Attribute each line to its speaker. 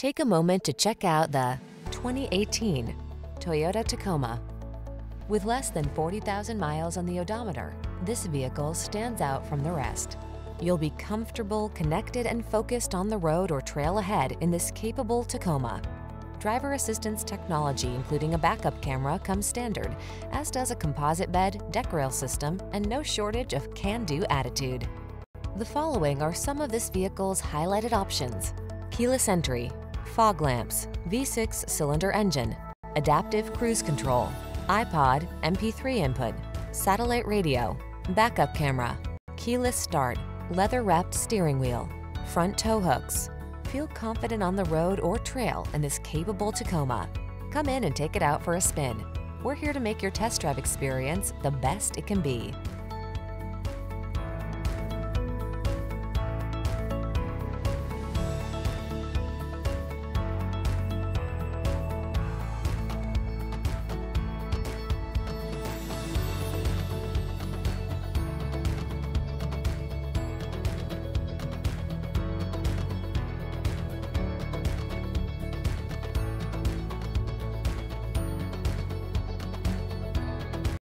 Speaker 1: Take a moment to check out the 2018 Toyota Tacoma. With less than 40,000 miles on the odometer, this vehicle stands out from the rest. You'll be comfortable, connected, and focused on the road or trail ahead in this capable Tacoma. Driver assistance technology, including a backup camera, comes standard, as does a composite bed, deck rail system, and no shortage of can-do attitude. The following are some of this vehicle's highlighted options. Keyless entry, fog lamps, V6 cylinder engine, adaptive cruise control, iPod, MP3 input, satellite radio, backup camera, keyless start, leather-wrapped steering wheel, front tow hooks. Feel confident on the road or trail in this capable Tacoma. Come in and take it out for a spin. We're here to make your test drive experience the best it can be.